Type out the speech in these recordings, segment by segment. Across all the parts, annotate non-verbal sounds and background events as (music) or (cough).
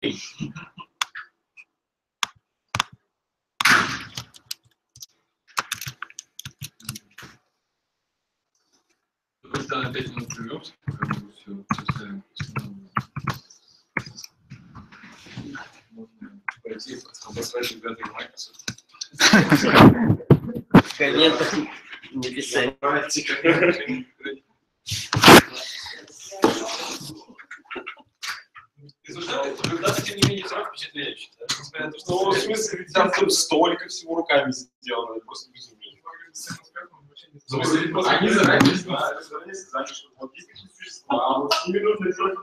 Просто 5 минут прервемся, пока мы все. Можно пойти обосрать Microsoft. Комментов написать. Тем не менее, все равно да? Несмотря на то, что Ну, в смысле, ведь там там столько всего руками сделано, это просто безумие. Они заранее знают, заранее сказали, что вот есть такие существа, а вот с ними нужно делать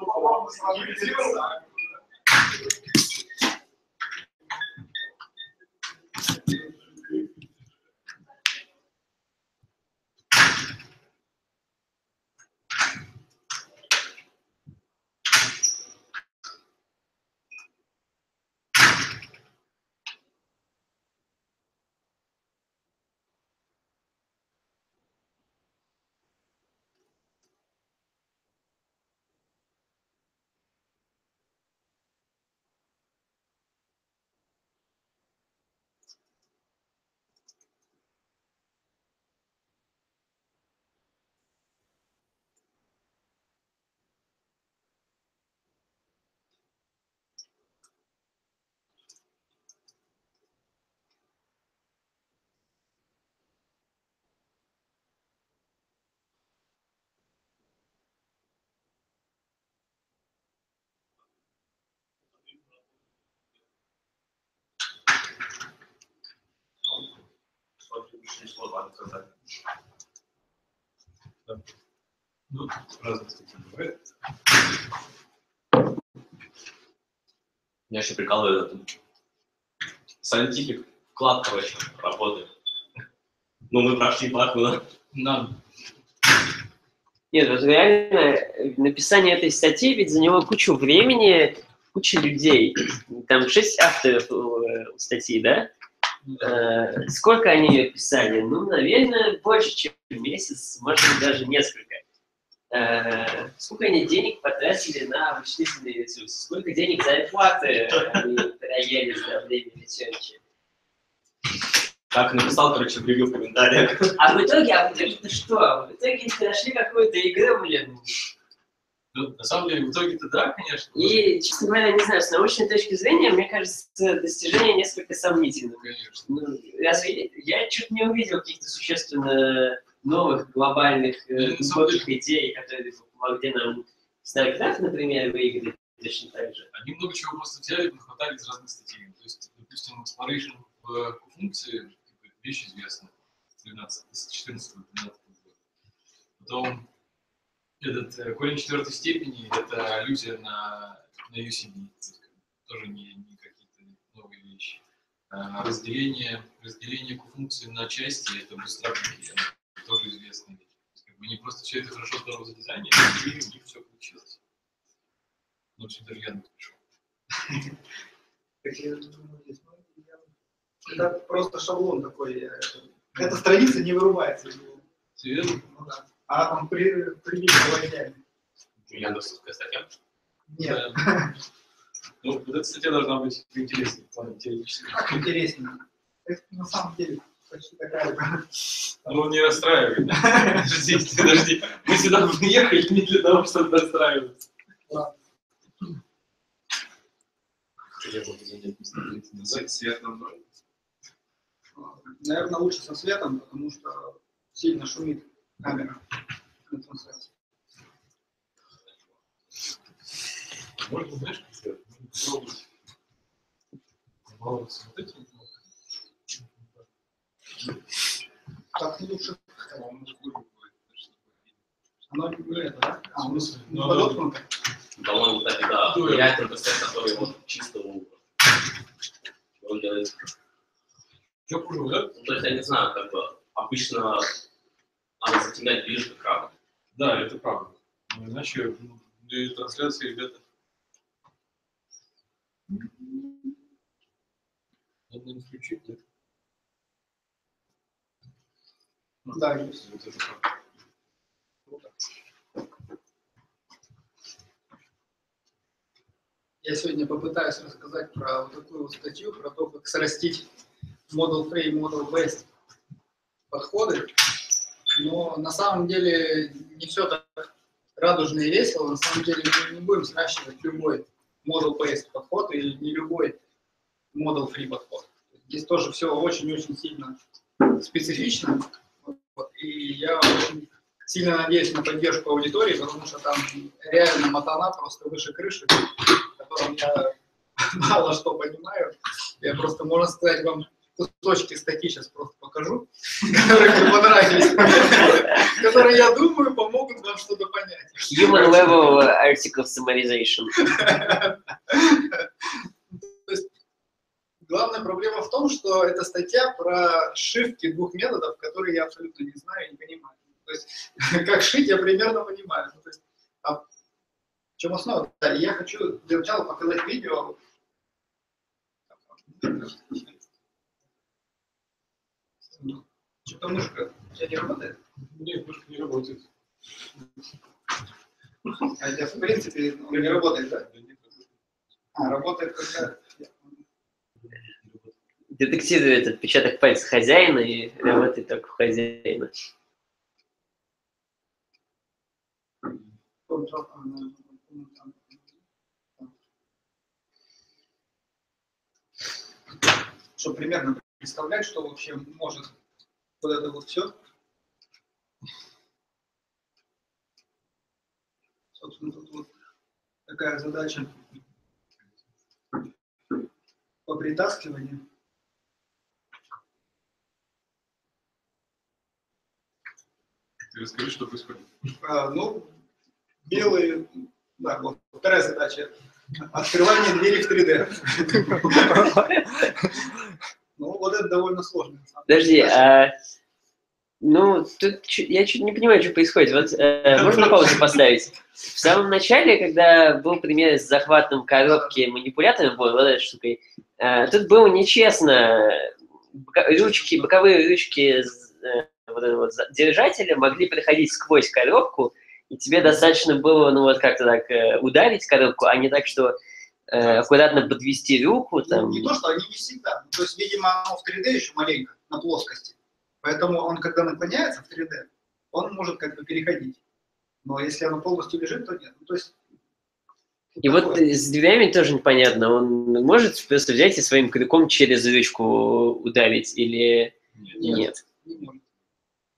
по-другому, с ними делать. Ну, разные статьи бывают. Меня еще прикалывает этот scientific вклад, короче, работы. Ну, мы прошли Бакмана. Нам. Нет, вот реально написание этой статьи, ведь за него кучу времени, куча людей. Там шесть авторов э, у статьи, да? Э, сколько они ее писали? Ну, наверное, больше, чем месяц, может быть, даже несколько. Э, сколько они денег потратили на вычислительные ресурсы? Сколько денег зарплаты они проели за время research а? Как написал, короче, в review в комментариях. А в итоге, а в итоге-то что? В итоге нашли какую-то игру, блин. Ну, на самом деле, в итоге-то да, конечно. И, честно говоря, не знаю, с научной точки зрения, мне кажется, достижение несколько сомнительным. Конечно. Ну, разве я чуть не увидел каких-то существенно новых глобальных Ну, э, глубоких идей, которые помогли нам StarCraft, например, выиграть точно так же. Они много чего просто взяли и нахватали из разных статей. То есть, допустим, exploration в функции типа, вещь известна с 12, с 14 12 года. Потом этот э, корень четвертой степени – это аллюзия на, на UCD, тоже не, не какие-то новые вещи. А разделение, разделение функции на части – это быстротники, тоже известная вещь. То есть, как бы, они просто все это хорошо здорово задизайнили, и у них все получилось. Ну, в общем, даже я напишу. Это просто шаблон такой. э, Эта страница не вырубается. Серьезно? Ну да. А там при, прибили Яндексовская статья. Нет, Да. Ну, вот эта статья должна быть интереснее в плане теоретически. как интереснее. Это на самом деле почти такая же. Ну, не расстраивай. Подождите, подожди. Мы сюда приехали не для того, чтобы расстраиваться. Свет нам нужен. Наверное, лучше со светом, потому что сильно шумит камера на трансляции. Можно, знаешь, как сказать, попробовать бороться вот этим. Так лучше. Оно это, да? А, у нас Ну, не подоткнуто. По-моему, кстати, да. Да. Я это представь, который вот чисто у- Он делает. Что хуже, да? Ну, то есть, я не знаю, как бы обычно надо затемнять ближе к экрану. Да, это правда. Ну, Иначе ну, для трансляции ребята. Надо им включить, да? Да, есть. Вот это правда. Я сегодня попытаюсь рассказать про вот такую вот статью, про то, как срастить Model и Model Based подходы. Но на самом деле не все так радужно и весело. На самом деле мы не будем сращивать любой Model Based подход или не любой Model Free подход. Здесь тоже все очень-очень сильно специфично. Вот. И я очень сильно надеюсь на поддержку аудитории, потому что там реально матана просто выше крыши, в котором я (laughs) мало что понимаю. Я просто, можно сказать, вам кусочки статьи сейчас просто покажу, (laughs) которые мне понравились, (laughs) которые, я думаю, помогут вам что-то понять. Human level article summarization. Есть главная проблема в том, что эта статья про шивки двух методов, которые я абсолютно не знаю и не понимаю. То есть (laughs) как шить я примерно понимаю. Ну, то есть, а в чем основа? Да, я хочу для начала показать видео. Что-то мышка у тебя не работает? Нет, мышка не работает. А у тебя, в принципе, он не работает, да? А, работает когда... Детектирует отпечаток пальца хозяина и работает только хозяина. Чтобы примерно представлять, что вообще может вот это вот все. Собственно, тут вот такая задача по притаскиванию. Ты расскажи, что происходит. А, ну, белые, да, вот вторая задача. Открывание двери в 3D. (laughs) Ну, вот это довольно сложно. Подожди, а... Ну, тут я чуть не понимаю, что происходит. Вот э, можно паузу поставить? В самом начале, когда был пример с захватом коробки манипулятором, вот, вот этой штукой, э, тут было нечестно. Ручки, боковые ручки э, вот этого вот держателя могли проходить сквозь коробку, и тебе достаточно было, ну вот как-то так э, ударить коробку, а не так, что э, аккуратно подвести руку Ну, там. не то, что они не всегда. Ну, То есть, видимо, оно в 3D еще маленько, на плоскости. Поэтому он, когда наклоняется в 3D, он может как бы переходить. Но если оно полностью лежит, то нет. Ну, то есть, И вот такое. э, с дверями тоже непонятно, он может просто взять и своим крюком через ручку ударить или Нет. Нет. Не может.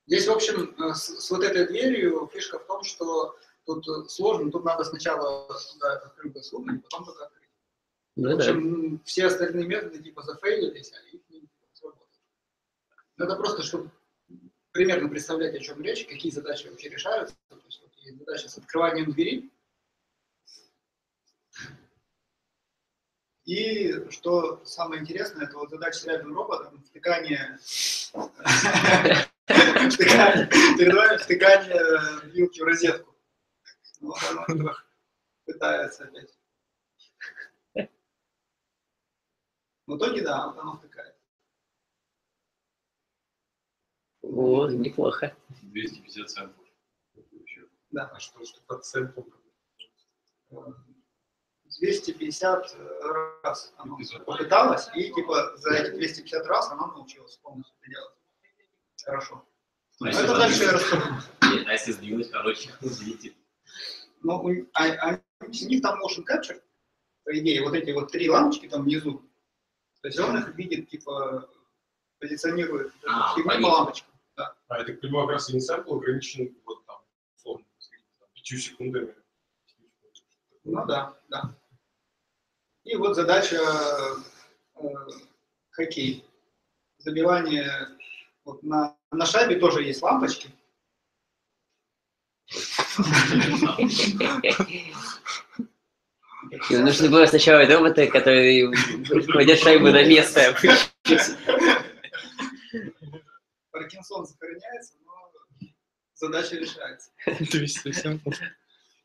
Здесь, в общем, э, с, с вот этой дверью фишка в том, что тут э, сложно, тут надо сначала туда крюк засунуть, потом открыть. Ну в да. общем, м, все остальные методы типа зафейлились, а их не сработали. Ну, Это просто, чтобы примерно представлять, о чем речь, какие задачи вообще решаются. То есть, вот есть задача с открыванием двери. И что самое интересное, это вот задача с рядом роботом, втыкание, (laughs) втыкание, вилки в розетку. Оно (laughs) пытается опять. В итоге, да, вот оно втыкает. О, неплохо. 250 центов. Да. А что, что под центром? 250 раз оно попыталось, и типа за эти 250 раз оно научилось полностью это делать. Хорошо. А Ну, если это дальше я расскажу. Нет, А если сдвинуть, короче, (laughs) видите. Но у, а, а у них там motion capture, по идее, вот эти вот три лампочки там внизу, то есть он их видит, типа, позиционирует А, фигню по понятно. лампочкам. Да. А, я так понимаю, как раз инсэмпл ограничен вот там, условно, там, пятью секундами. Ну да, да. И вот задача э, хоккей. Забивание вот на, на шайбе тоже есть лампочки. (laughs) И нужно было сначала робота, который кладет шайбу на место. Паркинсон сохраняется, но задача решается. 200 сэмплов.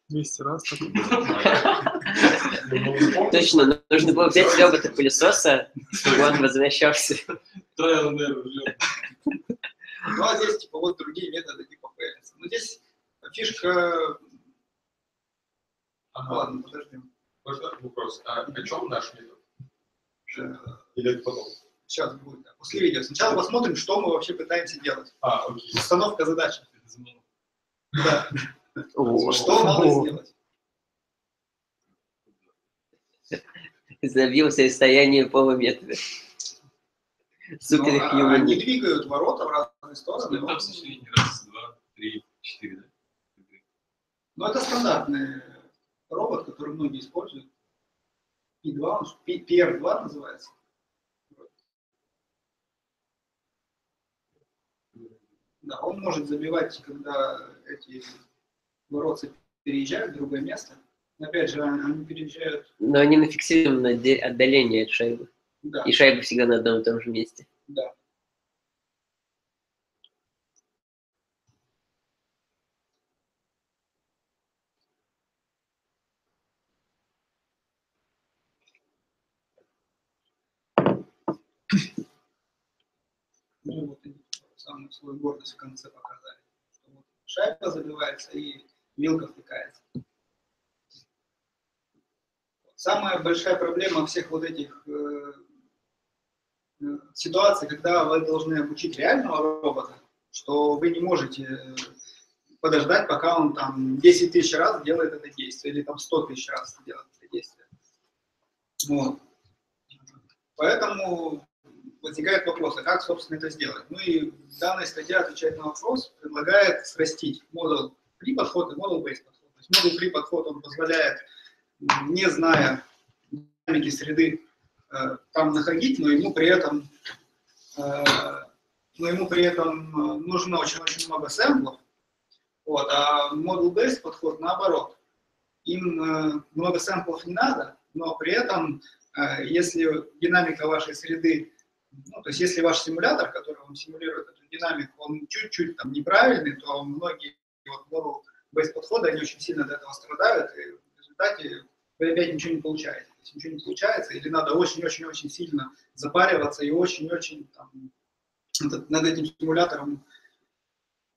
200 раз. так. Точно, ну, нужно было взять робота-пылесоса, чтобы он возвращался. Ждём. Ну а здесь типа вот другие методы типа появятся. Но здесь фишка... Ага. Ладно, подождем. Можно вопрос? А о чем наш метод? Или это потом? Сейчас будет. да, После видео. Сначала посмотрим, что мы вообще пытаемся делать. А, окей. Установка задачи. Это звонок. Да. Что надо сделать? Забился расстояние полуметра. Супер Ну, а-. Они двигают ворота в разные стороны. но- этом сочинении раз, два, три, четыре, да? Но это стандартный робот, который многие используют. P2, он ж- P- PR2 называется. Да, он может забивать, когда эти ворота переезжают в другое место. Опять же, они переезжают, Но они на фиксированном отдалении от шайбы. да, И шайба всегда на одном и том же месте. да. Ну, вот они самую свою гордость в конце показали. Вот шайба забивается и вилка втыкается. Самая большая проблема всех вот этих э, э, ситуаций, когда вы должны обучить реального робота, что вы не можете э, подождать, пока он там 10 тысяч раз делает это действие, или там 100 тысяч раз делает это действие. Вот. Поэтому возникает вопрос, а как, собственно, это сделать? Ну и данная статья отвечает на вопрос, предлагает срастить модуль free подход и модуль based подход. То есть модуль free подход, он позволяет, не зная динамики среды, э, там находить, но ему при этом, э, но ему при этом э, нужно очень-очень много сэмплов, вот, а модуль based подход наоборот. Им много сэмплов не надо, но при этом, если динамика вашей среды ну, то есть если ваш симулятор, который вам симулирует эту динамику, он чуть-чуть там неправильный, то многие вот model based подходы, они очень сильно от этого страдают, и в результате вы опять ничего не получаете. То есть ничего не получается, или надо очень-очень-очень сильно запариваться и очень-очень над этим симулятором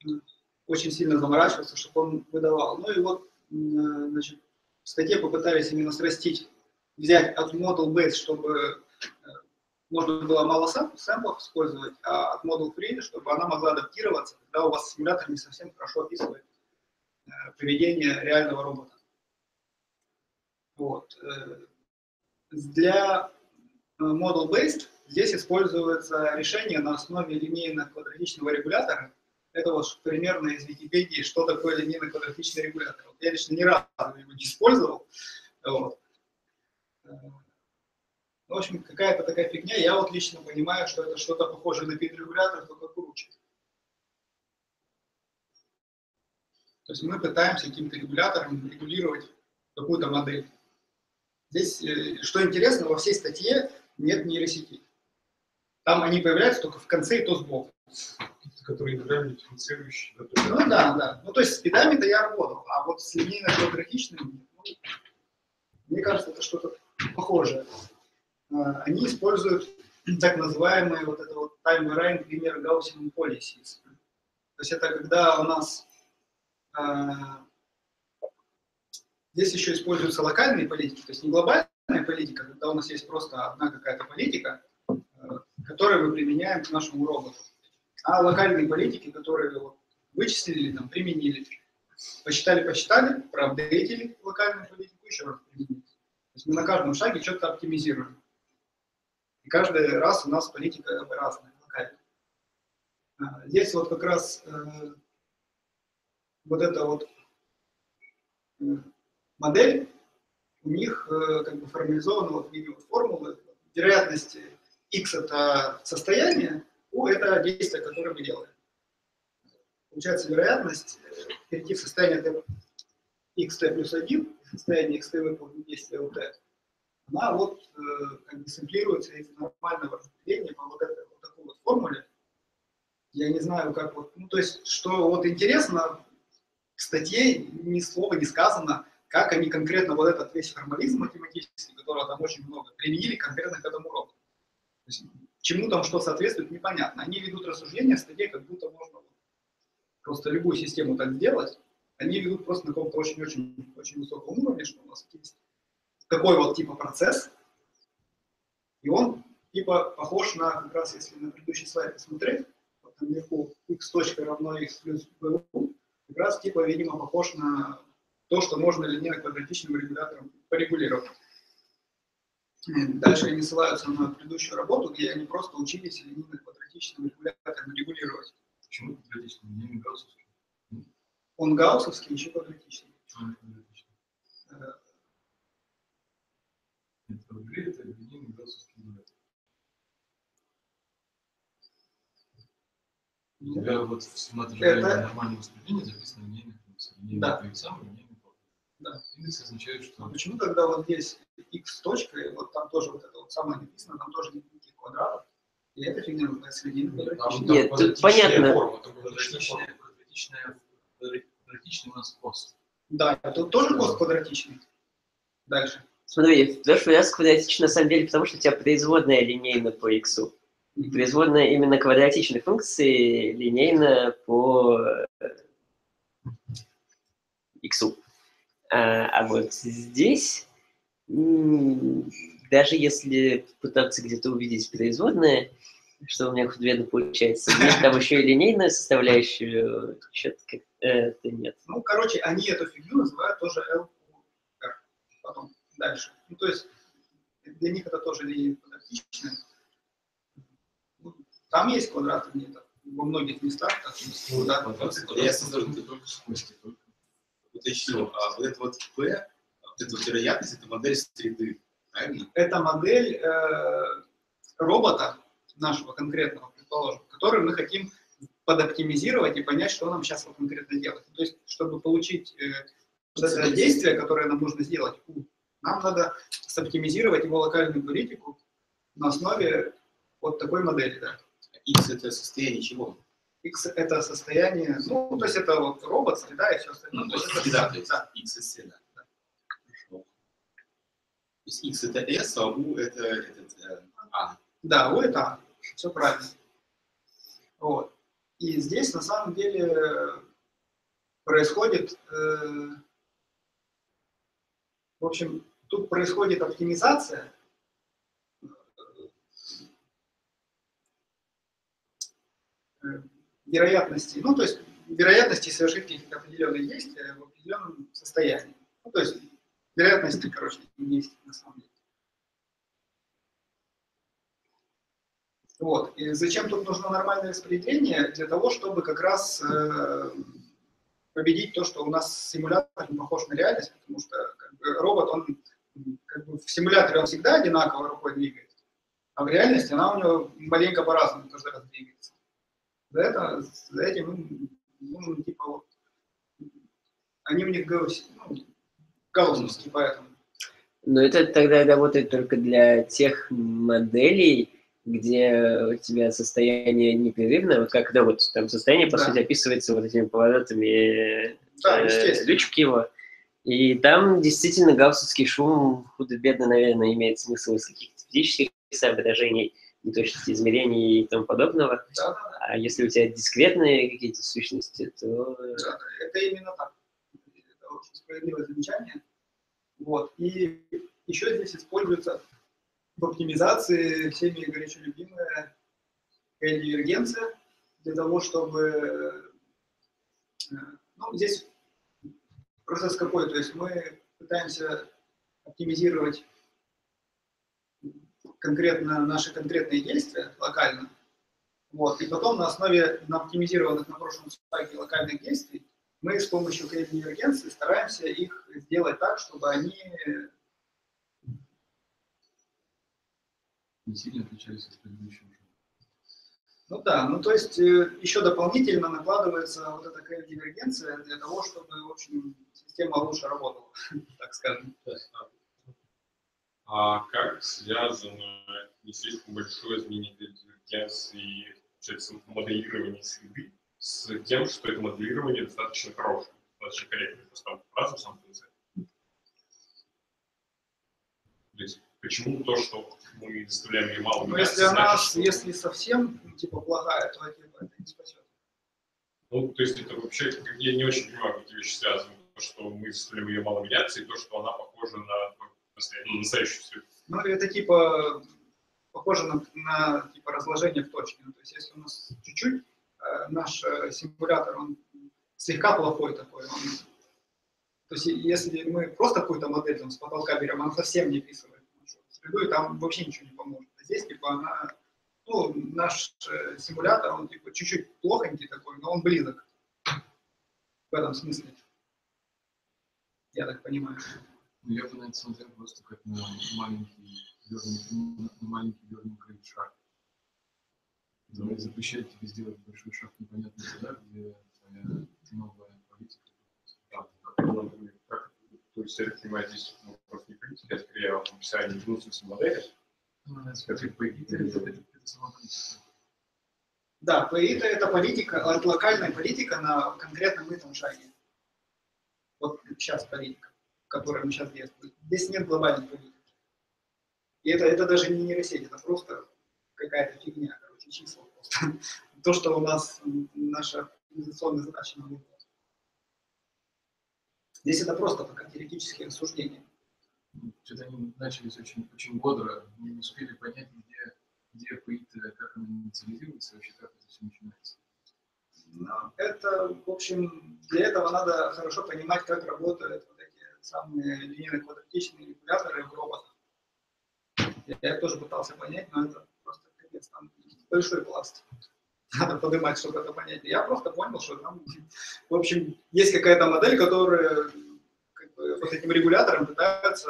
м, очень сильно заморачиваться, чтобы он выдавал. Ну и вот, значит, в статье попытались именно срастить, взять от Model Base, чтобы э, можно было мало сэм- сэмплов использовать, а от Model Free, чтобы она могла адаптироваться, когда у вас симулятор не совсем хорошо описывает э, поведение реального робота. Вот. э, Для э, Model Based здесь используется решение на основе линейно-квадратичного регулятора. Это вот примерно из Википедии, что такое линейно-квадратичный регулятор. Я лично ни разу его не использовал. Вот. Ну, В общем, какая-то такая фигня. Я вот лично понимаю, что это что-то похожее на пид-регулятор, только круче. То есть мы пытаемся каким-то регулятором регулировать какую-то модель. Здесь, э, что интересно, во всей статье нет нейросети. Там они появляются только в конце и то сбоку. Которые неправильно дифференцирующие. Ну да, да. Ну то есть с пидами-то я работал, а вот с линейно-квадратичными, ну, мне кажется, это что-то похожее. А, Они используют (clears throat) так называемые вот это вот time varying linear Gaussian policies. То есть это когда у нас а, здесь еще используются локальные политики, то есть не глобальная политика, когда у нас есть просто одна какая-то политика, э, которую мы применяем к нашему роботу а локальные политики, которые вот вычислили, там, применили, посчитали, посчитали, проапдейтили локальную политику, еще раз применили. То есть мы на каждом шаге что-то оптимизируем. И каждый раз у нас политика разная, локальная. А, Здесь вот как раз э, вот эта вот э, модель, у них э, как бы формализована вот в виде формулы. Вероятность x это состояние, U это действие, которое мы делаем. Получается вероятность перейти в состояние t, xt плюс 1, состояние xt выполнить действие ut, она вот э, как бы сэмплируется из нормального распределения по вот, этой, вот такой вот формуле. Я не знаю, как вот, ну то есть, что вот интересно, в статье ни слова не сказано, как они конкретно вот этот весь формализм математический, которого там очень много, применили конкретно к этому роботу. То есть, чему там что соответствует, непонятно. Они ведут рассуждения в статье, как будто можно просто любую систему так сделать. Они ведут просто на каком-то очень-очень очень высоком уровне, что у нас есть такой вот типа процесс, и он типа похож на, как раз если на предыдущий слайд посмотреть, вот там вверху x точка равно x плюс bu, как раз типа, видимо, похож на то, что можно линейно-квадратичным регулятором порегулировать. Э, Дальше они ссылаются на предыдущую работу, где они просто учились линейно-квадратичным регулятором регулировать. Почему квадратичный? Не гауссовский. Он гауссовский, еще квадратичный. Почему квадратичный? Это линейный гауссовский регулятор. У тебя вот в материале Это- нормального распределения записано линейная функция. Линейный Да. иксам, линейный по Да. Индекс означает, что А почему тогда вот здесь x точка, и вот там тоже вот это вот самое написано, там тоже нет никаких квадратов, и эта фигня называется квадратичный. там Нет, тут понятно. форма, квадратичная, квадратичная, квадратичный у нас пост. Да, тут тоже кост квадратичный. Дальше. Смотри, потому что раз квадратичный на самом деле, потому что у тебя производная линейна по x. И производная именно квадратичной функции линейна по x. А, а вот здесь, даже если пытаться где-то увидеть производное, что у меня худо получается, есть там (laughs) еще и линейную составляющую, что-то как это нет. Ну, короче, они эту фигню называют тоже LQR. Потом, дальше. Ну, то есть, для них это тоже линия квадратичная. Ну, Там есть квадраты где-то, во многих местах. Так, есть квадраты. Квадраты Я создаю. только с кости, только. Уточню, а вот это вот P, вот эта вот вероятность, это модель среды, правильно? Это модель э, робота нашего конкретного, предположим, который мы хотим подоптимизировать и понять, что нам сейчас вот конкретно делать. То есть, чтобы получить э, вот это действие, которое нам нужно сделать, U, нам надо соптимизировать его локальную политику на основе вот такой модели. Да. X это состояние чего? X это состояние, ну, то есть это вот робот, среда и все остальное. Ну, То есть это- среда, то есть да. X это среда. Хорошо. То есть X это S, а U это этот, э, А. Да, у это все правильно. Вот. И здесь на самом деле происходит, э, в общем, тут происходит оптимизация. э, вероятности, ну, то есть вероятности совершить какие-то определенные действия в определенном состоянии. Ну, то есть вероятности, короче, есть на самом деле. Вот. И зачем тут нужно нормальное распределение? Для того, чтобы как раз э, победить то, что у нас симулятор не похож на реальность, потому что как бы, робот, он как бы, в симуляторе он всегда одинаково рукой двигается, а в реальности она у него маленько по-разному каждый раз двигается. За, это, за этим ну, нужен типа вот, они у них гаусс, ну, гауссовские, поэтому. Но это тогда работает только для тех моделей, где у тебя состояние непрерывное, вот как, да, вот там состояние, по Да. сути, описывается вот этими поворотами Да, э, его. И там действительно гауссовский шум худо-бедно, наверное, имеет смысл из каких-то физических соображений, неточности измерений и тому подобного. Да, да, да. А если у тебя дискретные какие-то сущности, то... э, Да, Это именно так. Это очень справедливое замечание. Вот. И еще здесь используется в оптимизации всеми горячо любимая дивергенция для того, чтобы... э, Ну, здесь процесс какой? То есть мы пытаемся оптимизировать конкретно наши конкретные действия локально, вот, и потом на основе на оптимизированных на прошлом слайде локальных действий мы с помощью дивергенции стараемся их сделать так, чтобы они Не сильно отличались от предыдущего. Ну да, ну то есть э, еще дополнительно накладывается вот эта дивергенция для того, чтобы, в общем, система лучше работала, (laughs) так скажем. А как связано не слишком большое изменение дивергенции, получается, моделирования среды с тем, что это моделирование достаточно хорошее, достаточно корректное, просто там фраза в самом конце. То есть, почему то, что мы заставляем ее мало Но меняться, если она, значит, если совсем, ну, типа, плохая, то это не спасет. Ну, то есть это вообще, я не очень понимаю, как эти вещи связаны. То, что мы заставляем ее мало меняться, и то, что она похожа на настоящую, ну, настоящую среду. Ну, это типа похоже на, на типа разложение в точке. Ну, то есть, если у нас чуть-чуть э, наш э, симулятор, он слегка плохой такой, он, то есть, если мы просто какую-то модель там, с потолка берем, она совсем не вписывает среду, и там вообще ничего не поможет. А здесь, типа, она, ну, наш э, симулятор, он, типа, чуть-чуть плохонький такой, но он близок в этом смысле. Я так понимаю. Ну, я бы на это смотрел просто как на маленький верный, на маленький верный шаг. Давай запрещать тебе сделать большой шаг непонятно куда, где твоя новая политика. Да, как я говорю, как- То есть, я так понимаю, здесь вопрос не политики, а скорее о описании внутренности модели. Ну, это, это, это политика. Да, по- это, это политика, э, локальная политика на конкретном этом шаге. Вот сейчас политика, которая мы сейчас действуем. Здесь нет глобальной политики. И это, это даже не нейросеть, это просто какая-то фигня, короче, числа просто. (laughs) То, что у нас наша оптимизационная задача на выполнить. Здесь это просто пока теоретические рассуждения. Что-то они начались очень, очень бодро, не успели понять, где, где ПИТ, как она инициализируется, вообще как это все начинается. Но Это, в общем, для этого надо хорошо понимать, как работают вот эти самые линейно-квадратичные регуляторы в роботах. Я тоже пытался понять, но это просто капец, там большой пласт. Надо поднимать, чтобы это понять. Я просто понял, что там, в общем, есть какая-то модель, которая как бы, вот этим регулятором пытаются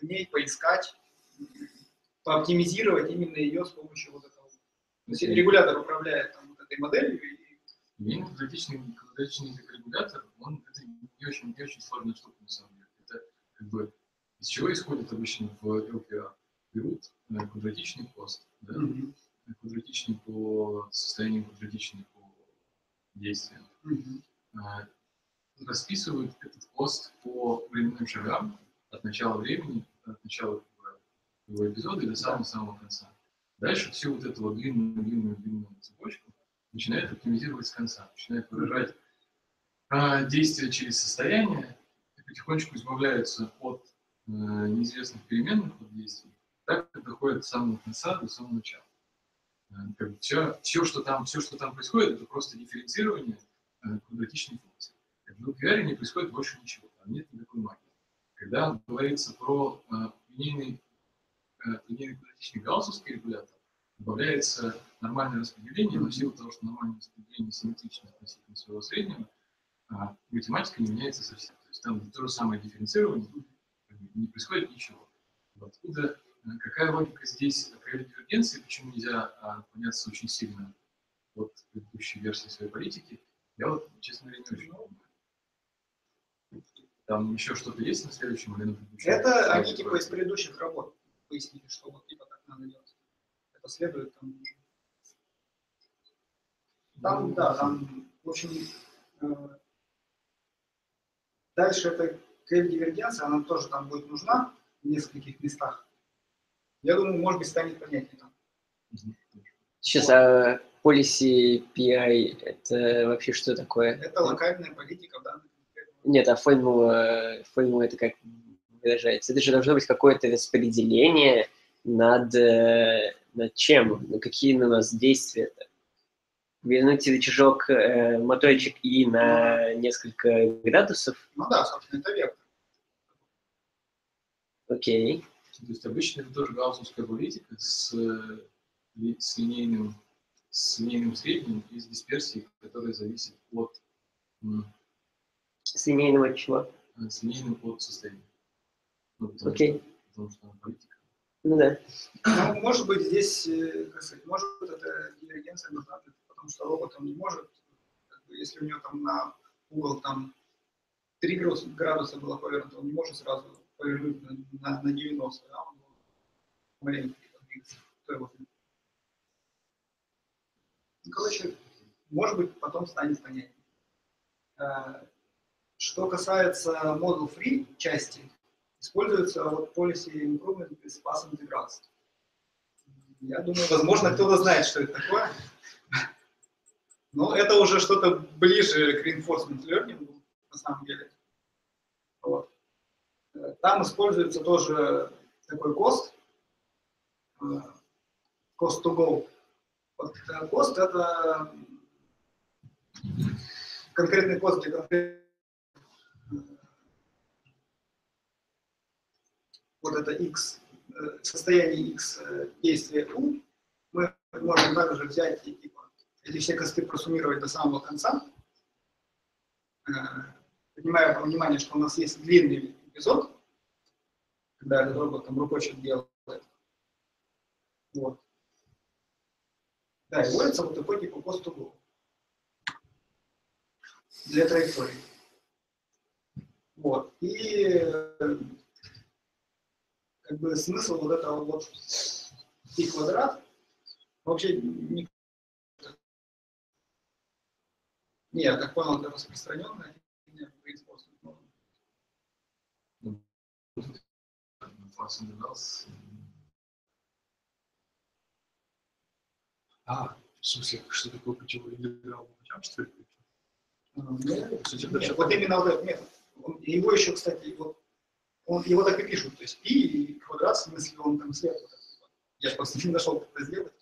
в ней поискать, пооптимизировать именно ее с помощью вот этого. То есть регулятор управляет там, вот этой моделью, и Линейный квадратичный, квадратичный регулятор, он это не очень, не очень сложная штука на самом деле. Это как бы из чего исходит обычно в LPA? Берут э, квадратичный пост, да, Мгм. Квадратичный по состоянию, квадратичный по действиям. А, расписывают этот пост по временным шагам от начала времени, от начала его эпизода и до самого-самого конца. Дальше всю вот эту вот длинную-длинную-длинную цепочку начинает оптимизировать с конца, начинает выражать а, действия через состояние и потихонечку избавляются от э, неизвестных переменных от действий, так как доходит до самого конца, до самого начала. Все, все, что там, все, что там происходит, это просто дифференцирование э, квадратичной функции. В LPR не происходит больше ничего, там нет никакой магии. Когда говорится про э, э, линейный квадратичный гауссовский регулятор, добавляется нормальное распределение, но в силу того, что нормальное распределение симметрично относительно своего среднего, а, математика не меняется совсем. То есть там то же самое дифференцирование, не происходит ничего. Откуда, какая логика здесь при дивергенции, почему нельзя а, поняться очень сильно от предыдущей версии своей политики, я вот, честно говоря, не очень понимаю. Там еще что-то есть на следующем или на предыдущем? Это они типа из предыдущих работ пояснили, что вот типа так надо делать. Это следует там. Там, да, там, в общем, э, дальше эта дивергенция, она тоже там будет нужна в нескольких местах. Я думаю, может быть, станет понятнее. Сейчас, а policy PI это вообще что такое? Это локальная политика в данном Нет, а формула, формула это как выражается? Это же должно быть какое-то распределение над, э, над чем? На какие на нас действия это? Вернуть рычажок э, моторчик И на несколько градусов? Ну да, собственно, это вектор. Окей. То есть обычно это тоже гауссовская политика с, э, с, линейным, с линейным средним и с дисперсией, которая зависит от, С линейного чего? э, с линейным от состояния. Ну, потому, Окей. что, потому что она политика. Ну да. Ну, может быть, здесь, э, как сказать, может быть, эта дивергенция нужна, потому что робот он не может, как бы, если у него там на угол там 3 градуса, градуса было повернуто, он не может сразу повернуть на, на, на 90, да, он должен маленько двигаться. Кто его знает. Ну, Короче, может быть, потом станет понятнее. Э, Что касается Model Free части, используется вот policy improvement без pass интеграции. Я думаю, возможно, кто-то знает, что это такое. Но это уже что-то ближе к reinforcement learning, на самом деле. Вот. Э, Там используется тоже такой кост, э, cost to go. Вот э, кост это конкретный кост для конкретного вот это x, э, состояние x э, действия u, мы можем также взять и типа, эти все косты просуммировать до самого конца, Э, принимая во внимание, что у нас есть длинный эпизод, когда робот там рукой что-то делает. Вот. Да, и вводится вот такой типа пост для траектории. Вот. И как бы смысл вот этого вот и квадрат вообще не... Не, я так понял, это распространенная фигня, в принципе, ну, The Wells. А, в смысле, что такое путевой интеграл по путям, что ли? ну, Нет, вот именно вот этот метод. Он- его еще, кстати, вот, он, его так и пишут, то есть пи и квадрат, в смысле он там так, типа. Я просто не нашел, как это сделать.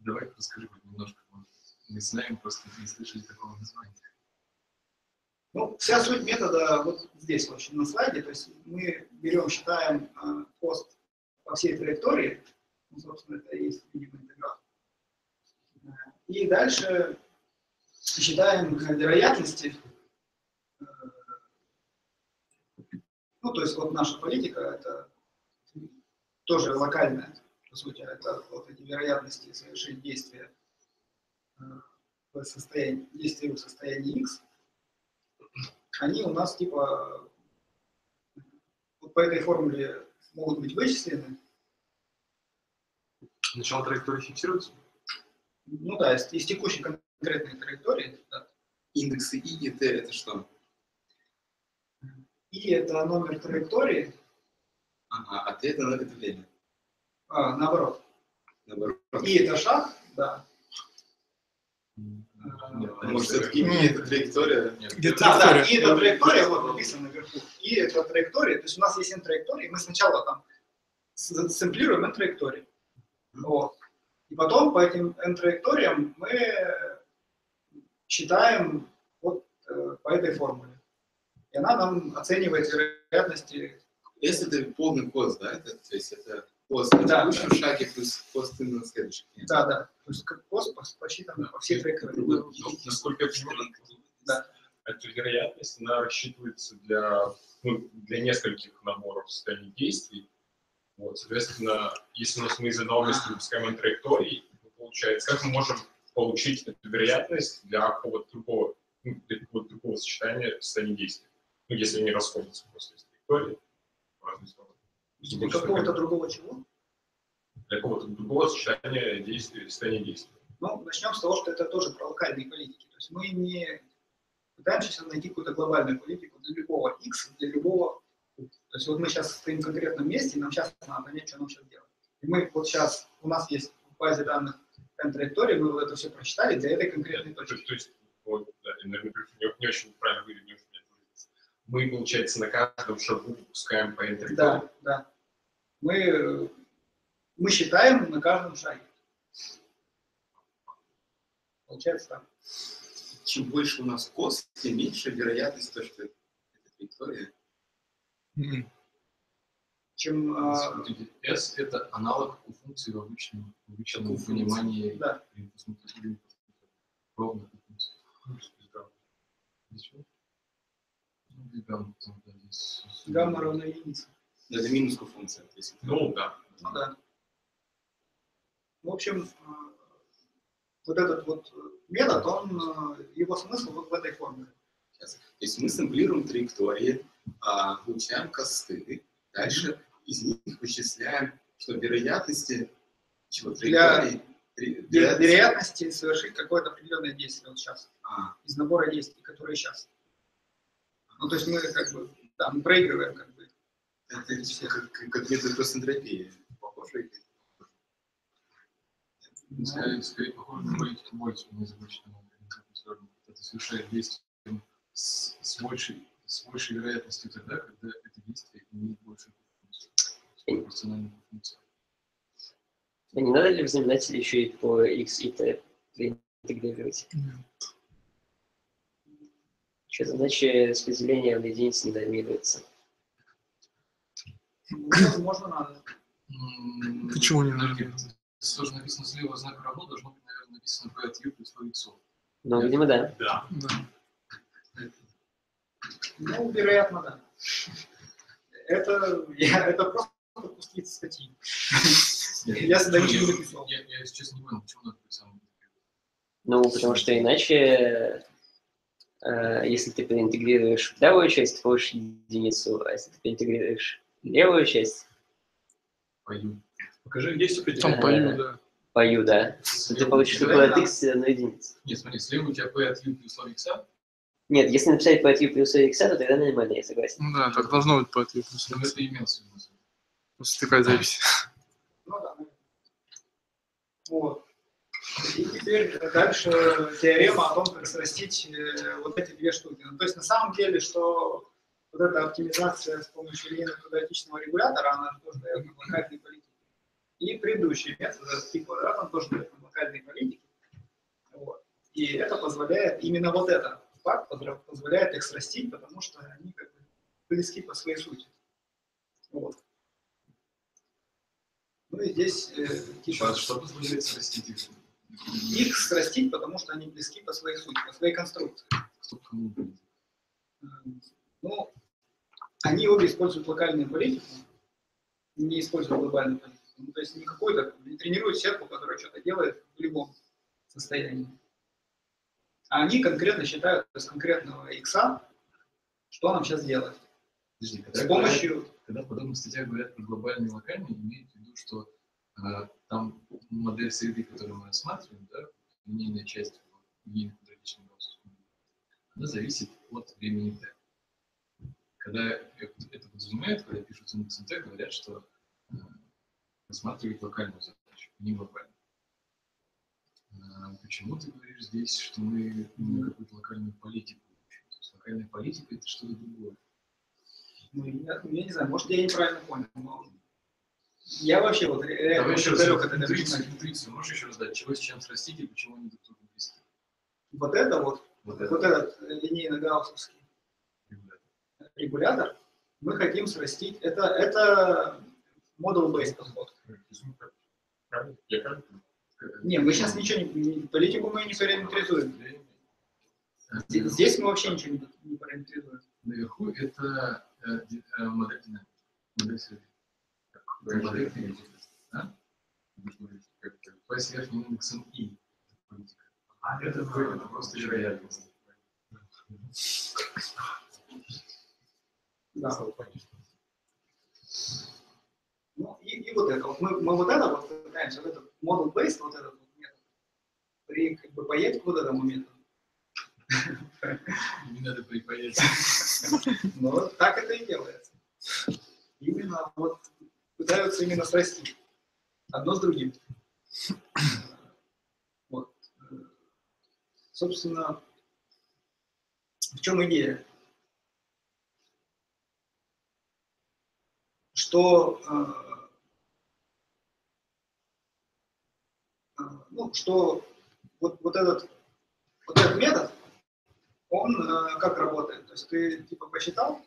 Давай расскажи немножко. может, Мы знаем, просто не слышали такого названия. Ну, вся суть метода вот здесь, очень на слайде, то есть мы берем, считаем э, по всей траектории, ну, собственно, это и есть, видимо, интеграл. И дальше считаем э, вероятности. э, Ну, то есть вот наша политика, это тоже локальная, по сути, это вот эти вероятности совершить действия э, в состоянии, действия в состоянии X, они у нас типа вот по этой формуле могут быть вычислены. Начало траектории фиксируется? Ну да, из, из текущей конкретной траектории. да. Индексы И и Т это что? И это номер траектории, Ага, а Т это, это время. а, наоборот. Наоборот. И это шаг, да. Может, все-таки И это траектория? Нет. Где Да, да, и это траектория, вот написано наверху. И это траектория, то есть у нас есть n траектории, мы сначала там сэмплируем n траектории. Вот. И потом по этим n траекториям мы считаем вот э, по этой формуле. И она нам оценивает вероятности. Если это полный пост, да, это, то есть это пост Да, текущем шаге плюс пост на следующем. Да, да. То есть как пост пос- посчитан по всей траектории. Ну, насколько я понимаю, Да. эта вероятность, она рассчитывается для, ну, для нескольких наборов состояний действий. Вот, соответственно, если у нас мы из одного места выпускаем траектории, то получается, как мы можем получить эту вероятность для какого-то другого, ну, для какого-то другого сочетания состояний действий? Ну, если они расходятся просто из траектории в разные стороны. Для какого-то другого чего? Для какого-то другого сочетания действий, состояния действий. Ну, начнем с того, что это тоже про локальные политики. То есть мы не пытаемся найти какую-то глобальную политику для любого X, для любого... То есть вот мы сейчас стоим в конкретном месте, и нам сейчас надо понять, что нам сейчас делать. И мы вот сейчас, у нас есть в базе данных траектории, мы вот это все прочитали для этой конкретной То, точки. то есть, вот, да, я, наверное, не, не очень правильно не очень выразился. Мы, получается, на каждом шагу выпускаем по n Да, да. Мы, мы считаем на каждом шаге. Получается так. Чем больше у нас кост, тем меньше вероятность, то, что это траектория. М. Чем, а, S – это аналог у функции в обычном, в обычном понимании да. гамма. Здесь гамма, там, да, здесь- гамма равна единице. Но это минус функция. То есть это- Ну, да. Ну да. В общем, э, вот этот вот метод, он, э, его смысл вот в этой формуле. Сейчас. То есть мы сэмплируем траектории, а, получаем косты, дальше из них вычисляем, что вероятности чего, Для- траектории, вероятности- Вероятности совершить какое-то определенное действие вот сейчас, А, из набора действий, которые сейчас. Ну, то есть мы как бы, да, мы проигрываем как бы. это всё как, как, как метод кросс-энтропии. Похоже. Ну, Скорее, скорее похоже на Мольца, незвучно. Это совершает действие с, с большей, с большей вероятностью тогда, когда это действие имеет большую функцию. Пропорциональную функцию. А не надо ли в знаменателе еще и по x и t интегрировать? Что задача распределения в единиц не нормируется? Ну, Возможно, надо. Почему не надо? Тоже написано слева знак равно, должно быть, наверное, написано p от u плюс p иксов. Ну, видимо, да. Да. Да. Ну, вероятно, да. Это, я, это просто пустить статьи. Я сюда ничего не написал. Я, я, честно, не понял, почему надо быть самым Ну, потому что иначе, если ты проинтегрируешь правую часть, получишь единицу, а если ты проинтегрируешь левую часть, пою. Покажи, где есть определение. Там пою, да. по u, да, ты получишь только от x на единицу. Нет, смотри, слева у тебя p от u плюс p икса, Нет, если написать по от u плюс x, то тогда нормально, я согласен. Ну да, так должно быть по ответу. но это имелся в виду. Просто такая запись. Ну да. Вот. И теперь дальше теорема о том, как срастить э, вот эти две штуки. Ну, то есть на самом деле, что вот эта оптимизация с помощью линейно-квадратичного регулятора, она же тоже дает нам локальные политики. И предыдущий метод, этот пи квадрат, он тоже дает нам локальные политики. Вот. И это позволяет, именно вот это факт позволяет их срастить, потому что они как бы близки по своей сути. Вот. Ну и здесь э, типа, Что, что позволяет срастить их? Их срастить, потому что они близки по своей сути, по своей конструкции. Эм, Ну, они обе используют локальную политику, не используют глобальную политику. Ну, то есть не какой-то, не тренируют сетку, которая что-то делает в любом состоянии. А они конкретно считают из конкретного икса, что нам сейчас делать. Подожди, когда С помощью когда в подобных статьях говорят про глобальные и локальные, имеют в виду, что э, там модель среды, которую мы рассматриваем, да, линейная часть гаусса, она зависит от времени t. Когда это, подразумевает, когда пишут индекс t, говорят, что э, рассматривать локальную задачу, не глобальную. Э, почему ты говоришь здесь, что мы именно какую-то локальную политику учим? То есть локальная политика это что-то другое. Ну, я, я не знаю, может, я неправильно понял, но я вообще вот ре- реально Давай еще далек от этой интуицию можешь еще раз дать? Чего с чем срастить и почему они друг другу близки? Вот это вот, Вот вот этот э, линейно-гауссовский ребята. регулятор мы хотим срастить. Это, это model-based подход. Не, мы сейчас ничего не, политику мы не параметризуем. Здесь, мы вообще ничего не, параметризуем. Наверху это э, э, модель динамики. Модель А? P с верхним индексом И. А это просто вероятность. Да. Ну и, и вот это. Вот мы, мы вот это вот пытаемся, вот этот model-based, вот этот вот метод, при, как бы, поедет к вот этому методу. (laughs) Не надо припаять. Вот так это и делается. Именно вот пытаются именно срастить одно с другим. Вот. Собственно, в чем идея? Что, э, э, ну, что вот, вот, этот, вот этот метод, он э, как работает? То есть ты типа посчитал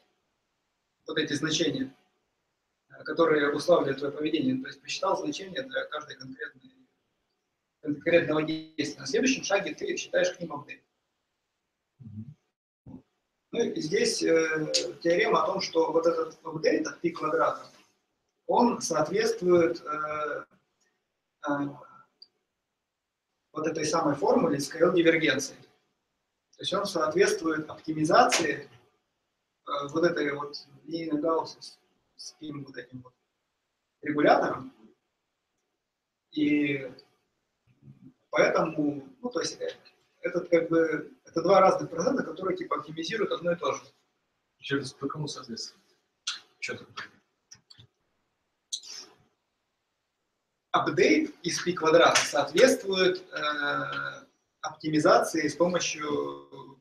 вот эти значения, которые обуславливают твое поведение, то есть посчитал значения для каждой конкретной, конкретного действия. На следующем шаге ты считаешь к ним апдейт. Ну и здесь э, теорема о том, что вот этот апдейт от пи квадрата, он соответствует э, э, вот этой самой формуле scale дивергенции. То есть он соответствует оптимизации э, вот этой вот линейной Гаусса с, с таким вот этим вот регулятором. И поэтому, ну, то есть э, этот как бы, это два разных процента, которые типа оптимизируют одно и то же. Еще раз, по кому соответственно? Что такое? апдейт из пи квадрата соответствует э, оптимизации с помощью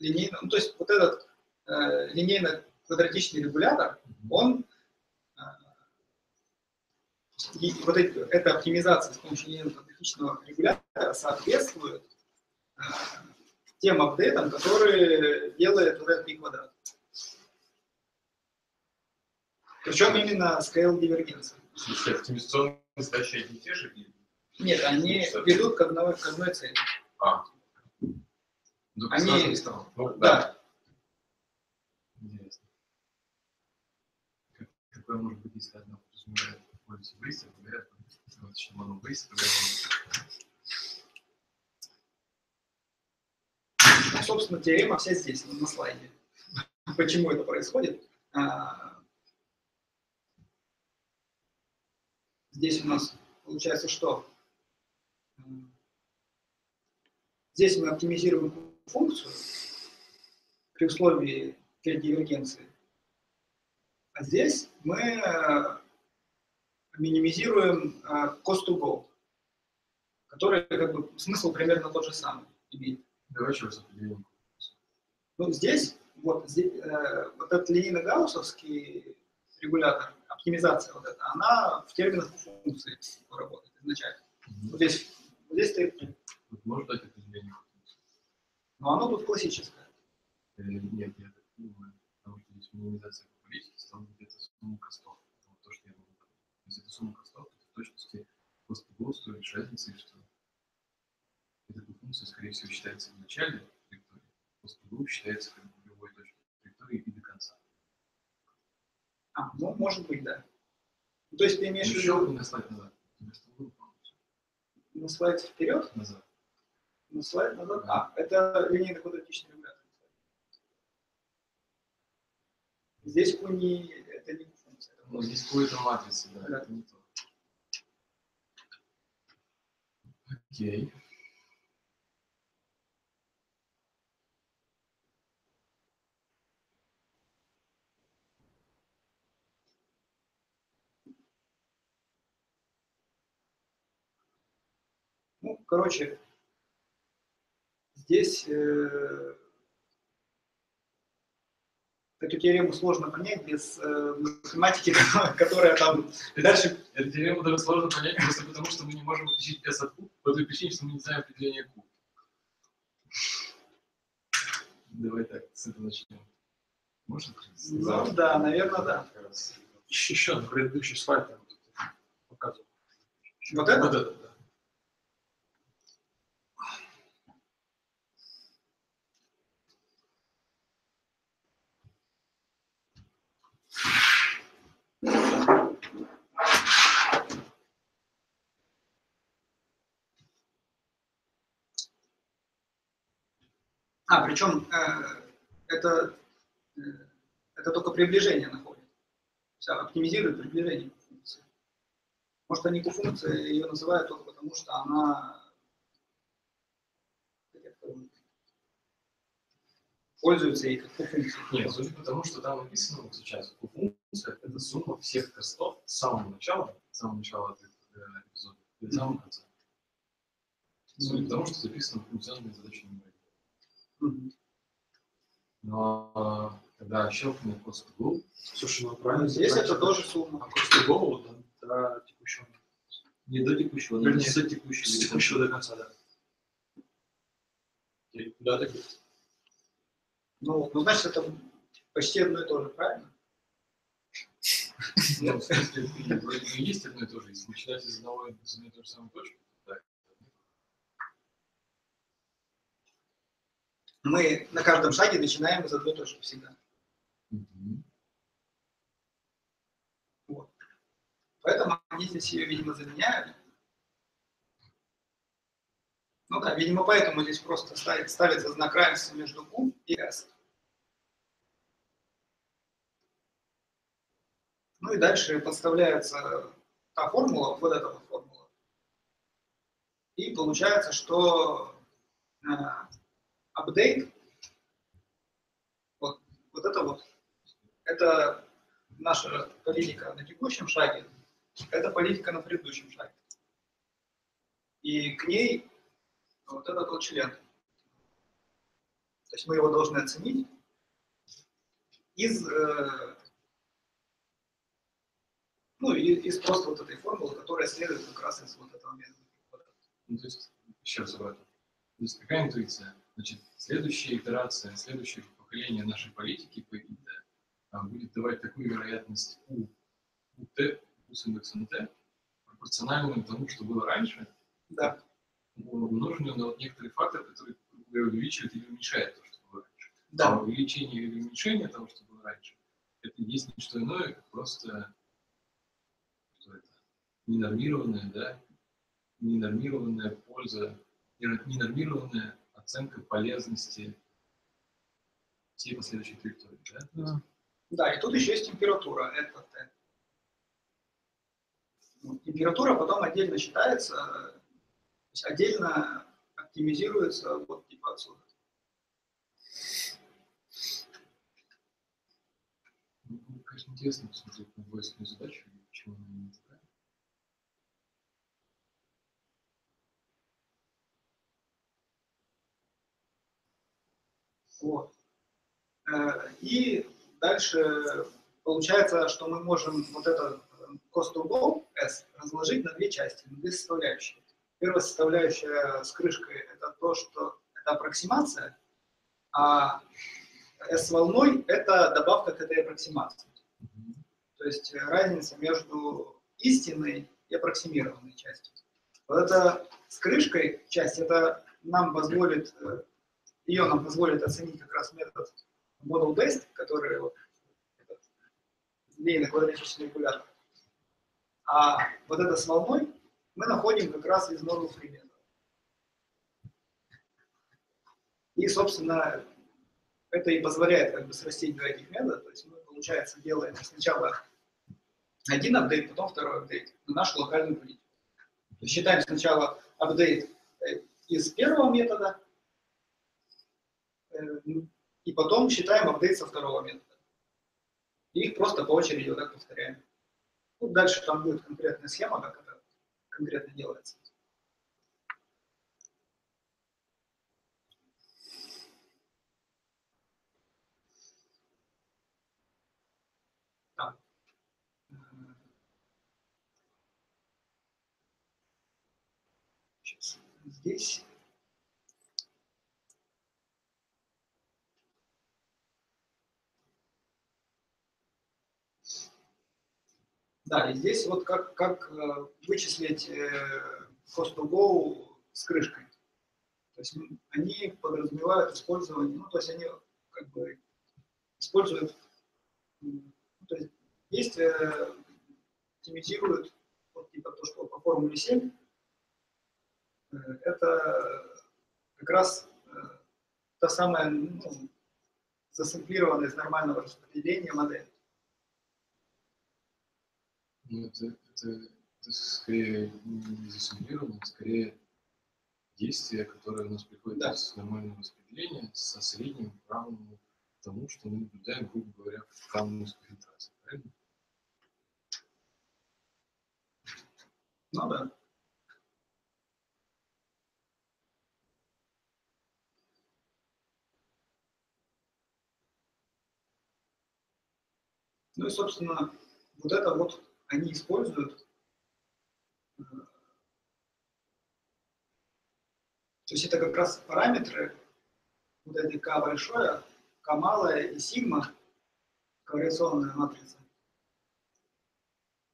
линейного, ну, то есть вот этот э, линейно-квадратичный регулятор, он э, и вот эти, эта оптимизация с помощью линейно-квадратичного регулятора соответствует э, тем апдейтам, которые делает вот этот квадрат. Причем именно scale дивергенции. В смысле, оптимизационные задачи одни и те же? Нет, они ведут к одной, к одной цели. А, Ну, Они- ну да. Да. Интересно. Как- Какое может быть, если одно подразумевает бейса, другая ну, точнее, моно бейса, другая моно Ну, собственно, теорема вся здесь, на слайде. (laughs) Почему это происходит? А, Здесь у нас получается что? М, Здесь мы оптимизируем функцию при условии дивергенции. А здесь мы э, минимизируем э, cost to go, который как бы смысл примерно тот же самый имеет. Давай еще раз определим. Ну, здесь, вот, здесь, э, вот этот линейно-гауссовский регулятор, оптимизация вот эта, она в терминах функции работает изначально. Вот здесь, вот здесь стоит, Вот может дать определение? но оно тут классическое. Или нет, я так не понимаю. Потому что здесь минимизация стала где-то сумма костов. Вот то, что я могу. То есть это сумма костов, это в точности по ГОСТу, лишь разница, что эта функция, скорее всего, считается в начале траектории, кост по ГОСТу считается как бы в любой точке траектории и до конца. А, ну, может быть, да. Ну, то есть ты имеешь в виду на слайд назад. Вместо было, по-моему, на слайд вперед, назад. на слайд назад? А, это линейно-квадратичный регулятор. Здесь не, это не функция. это Ну, здесь какой-то матрица, да, Да. это не то. Окей. Ну, короче, здесь э, эту теорему сложно понять без э, математики, (laughs) которая там дальше... Эту теорему даже сложно понять, просто потому что мы не можем отличить S от Q, по той причине, что мы не знаем определения Q. Давай так, с этого начнем. Можно? Ну да, наверное, да. Еще, еще на предыдущий слайд я вот показывал. Вот это? Вот это, да. А, причем э, это, э, это только приближение находит. Все, оптимизирует приближение к функции. Может, они по функции ее называют только потому, что она пользуется ей как функции. Нет, судя по тому, что там написано сейчас, Q-функция — это сумма всех тестов с самого начала, с самого начала э, эпизода до самого конца. Судя по тому, что записано в функциональной задаче номер. Но когда щелкнет cost to go, Слушай, ну правильно. Здесь это что- тоже сумма. А просто голову до, до текущего. не до текущего, но Вернее, с текущего. С текущего до конца, да. Да, так есть. Ну, ну, значит, это почти одно и то же, правильно? Ну, в смысле, есть одно и то же. Если начинать из одного из одной и той же самой точки, то так. Мы на каждом шаге начинаем из одной точки всегда. Вот. Поэтому они здесь ее, видимо, заменяют. Ну да, видимо, поэтому здесь просто ставит, ставится знак равенства между Q и S. Ну и дальше подставляется та формула, вот эта вот формула. И получается, что э, апдейт, вот, вот это вот, это наша политика на текущем шаге, это политика на предыдущем шаге. И к ней вот этот вот член. То есть мы его должны оценить из, э, ну, из просто вот этой формулы, которая следует как раз из вот этого метода. Ну, то есть, еще раз обратно. То есть, какая интуиция? Значит, следующая итерация, следующее поколение нашей политики по ИТ а, будет давать такую вероятность у, у Т, у с индексом Т, пропорциональную тому, что было раньше, Да. умноженную на вот некоторый фактор, который увеличивает или уменьшает то, что было раньше. А Да. увеличение или уменьшение того, что было раньше, это есть не что иное, как просто что это, ненормированная, да, ненормированная польза, ненормированная оценка полезности всей последующей траектории. Да? Да, и тут еще есть температура, это Т. Ну, Температура потом отдельно считается, э, то есть отдельно оптимизируется вот типа отсюда. Ну, конечно, интересно посмотреть на двойственную задачу, почему она не такая. Вот. Э, И дальше получается, что мы можем вот это э, cost go S разложить на две части, на две составляющие. Первая составляющая с крышкой – это то, что это аппроксимация, а S волной – это добавка к этой аппроксимации. То есть разница между истинной и аппроксимированной частью. Вот эта с крышкой часть, это нам позволит, э, ее нам позволит оценить как раз метод model based, который вот этот линейный квадратический регулятор. А вот это с волной мы находим как раз из model free метода. И, собственно, это и позволяет как бы срастить два этих метода. То есть мы, получается, делаем сначала один апдейт, потом второй апдейт на нашу локальную политику. Считаем сначала апдейт э, из первого метода, и потом считаем апдейт со второго метода. И их просто по очереди вот так повторяем. Ну, дальше там будет конкретная схема, как это конкретно делается. Э. Здесь. Да, и здесь вот как, как э, вычислить э, cost to go с крышкой. То есть они подразумевают использование, ну, то есть они как бы используют, ну, то есть э, оптимизируют, вот типа то, что по формуле 7, э, это как раз э, та самая, ну, засэмплированная из нормального распределения модель. Ну, это, это, это скорее не засимулировано, скорее действие, которое у нас приходит Да. из нормального распределения со средним равным тому, что мы наблюдаем, грубо говоря, в камневской фильтрации. Правильно? Ну да. Ну и, собственно, вот это вот они используют. э, То есть это как раз параметры вот этой К большое, К малая и сигма, корреляционная матрица,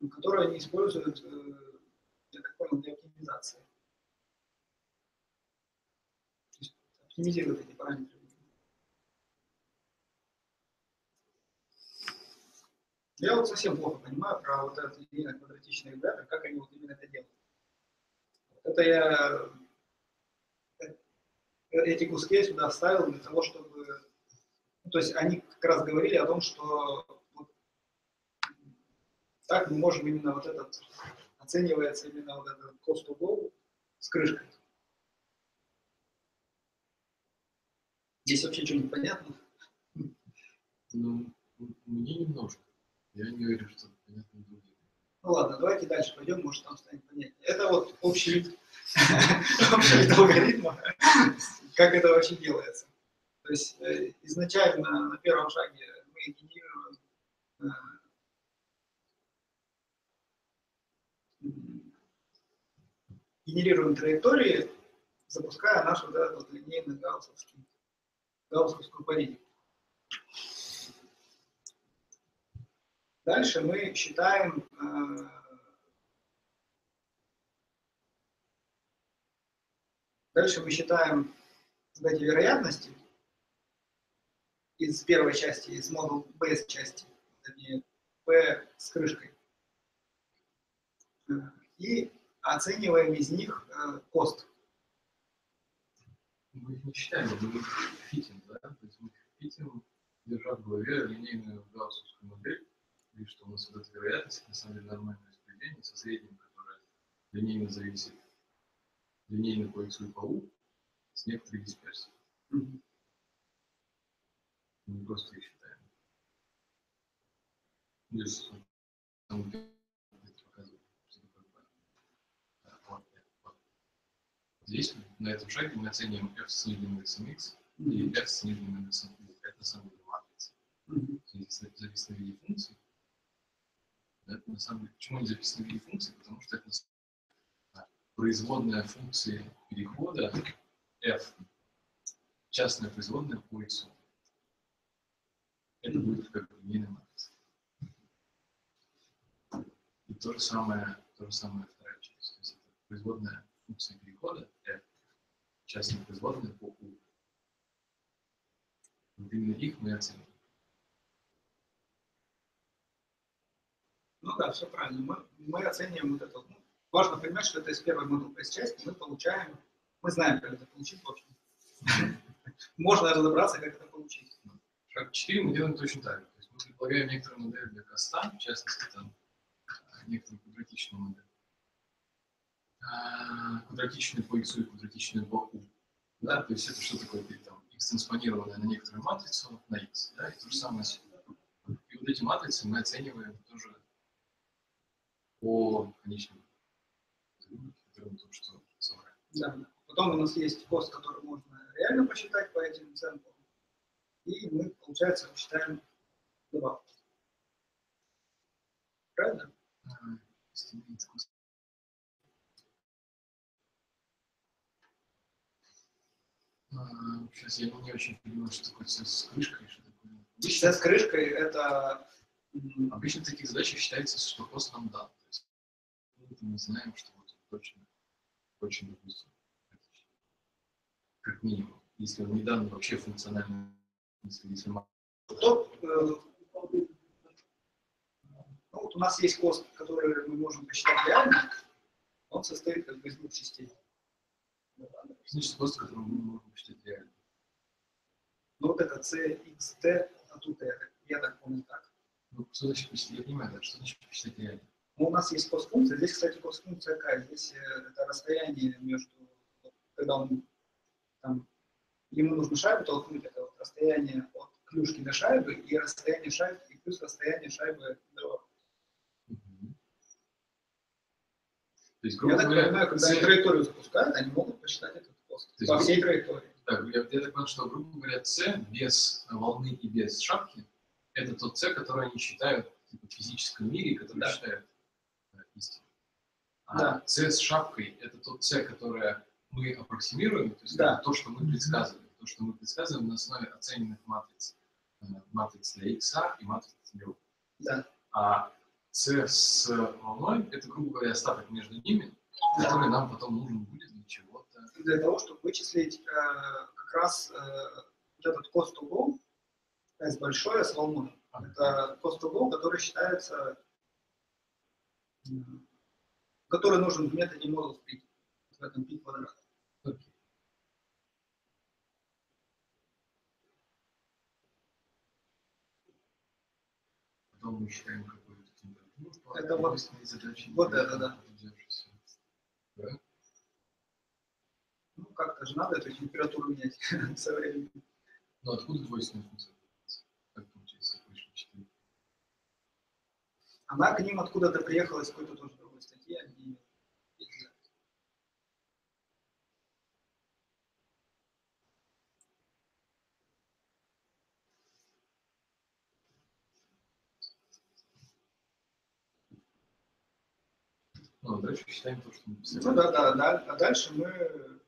которую они используют, э, я так понял, для оптимизации. То есть оптимизируют эти параметры. Я вот совсем плохо понимаю про вот этот линейный квадратичный регулятор, как они вот именно это делают. Это я э, эти куски я сюда вставил для того, чтобы... то есть они как раз говорили о том, что вот так мы можем именно вот этот, оценивается именно вот этот cost to с крышкой. Здесь вообще что-нибудь понятно? Ну, мне немножко. Я не уверен, что это понятно другим. Ну ладно, давайте дальше пойдем, может там станет понятнее. Это вот общий вид, (laughs) общий вид алгоритма, как это вообще делается. То есть э, изначально на первом шаге мы генерируем э, генерируем траектории, запуская наш вот этот вот линейный гауссовский, гауссовскую. Дальше мы считаем э, Дальше мы считаем эти вероятности из первой части, из модул base части, точнее, P с крышкой. Э, И оцениваем из них э, кост. Мы их не считаем, мы их фитим, да? То есть мы фитим, держа в голове линейную гауссовскую модель, и что у нас вот эта вероятность, на самом деле, нормальное распределение со средним, которое линейно зависит, линейно по x и по u, с некоторой дисперсией. Мгм. Мы просто их считаем. Здесь там что такое на этом шаге, мы оцениваем f с нижним индексом x и f с нижним индексом u. Это деле матрица. Мгм. Здесь записано в виде функции. Это на самом деле, почему не записано в виде функции? Потому что это производная функции перехода f, частная производная по x. Это будет как линейная матрица. И то же самое, то же самое вторая часть. То есть это производная функция перехода f, частная производная по u. Вот именно их мы оценим. Ну да, все правильно. Мы, мы оцениваем вот это. Ну, важно понимать, что это из первой модуль части мы получаем, мы знаем, как это получить, в общем. (laughs) Можно разобраться, как это получить. Шаг 4 мы делаем точно так же. То есть мы предполагаем некоторую модель для коста, в частности, там, а, некоторую квадратичную модель. А, Квадратичную по x и квадратичную по u. Да, то есть это что такое? Там x транспонированная на некоторую матрицу на x. Да, и то же самое И вот эти матрицы мы оцениваем тоже по только что собрали. Да. Потом у нас есть кост, который можно реально посчитать по этим центрам. И мы, получается, считаем добавки. Правильно? А, Сейчас я не очень понимаю, что такое с крышкой, что такое. Сейчас с крышкой это Обычно в таких задачах считается, что пост нам дан. То есть ну, мы знаем, что вот он точно, точно допустим, как минимум. Если он не дан вообще функционально, если, то, э, ну, вот у нас есть кост, который мы можем посчитать реально. Он состоит как бы из двух частей. значит, пост, который мы можем посчитать реально. Ну, вот это CXT от UT, я так помню так. Ну, что значит посчитать? Я понимаю, да, что значит посчитать реально? Ну, у нас есть кост-функция. Здесь, кстати, кост-функция какая? Здесь э, это расстояние между, когда он там, ему нужно шайбу толкнуть, это вот расстояние от клюшки до шайбы и расстояние шайбы, и плюс расстояние шайбы до... То есть, Я грубо так говоря, понимаю, когда они траекторию запускают, они могут посчитать этот То есть по всей траектории. Так, я, я так понял, что, грубо говоря, C без волны и без шапки – это тот C, который они считают типа, в физическом мире, который Да. считают истиной. А Да. C с шапкой – это тот C, которое мы аппроксимируем, то есть Да. то, что мы предсказываем. То, что мы предсказываем на основе оцененных матриц. Э, Матриц для X и матриц для U. Да. А C с волной – это, грубо говоря, остаток между ними, который нам потом нужен будет для чего-то. Для того, чтобы вычислить э, как раз э, вот этот кост угол, S большое с волной. Это кост угол, который считается, который нужен в методе модул спlit, в этом пи квадрат. Окей. Потом мы считаем какую-то температуру. по Это вот- задаче, вот это, да. Да? Ну, как-то же надо эту температуру менять (laughs) со временем. Ну, откуда двойственная функция? она к ним откуда-то приехала из какой-то тоже другой статьи. А Они... Ну, а дальше считаем то, что мы писали. Ну да, да, да. А дальше мы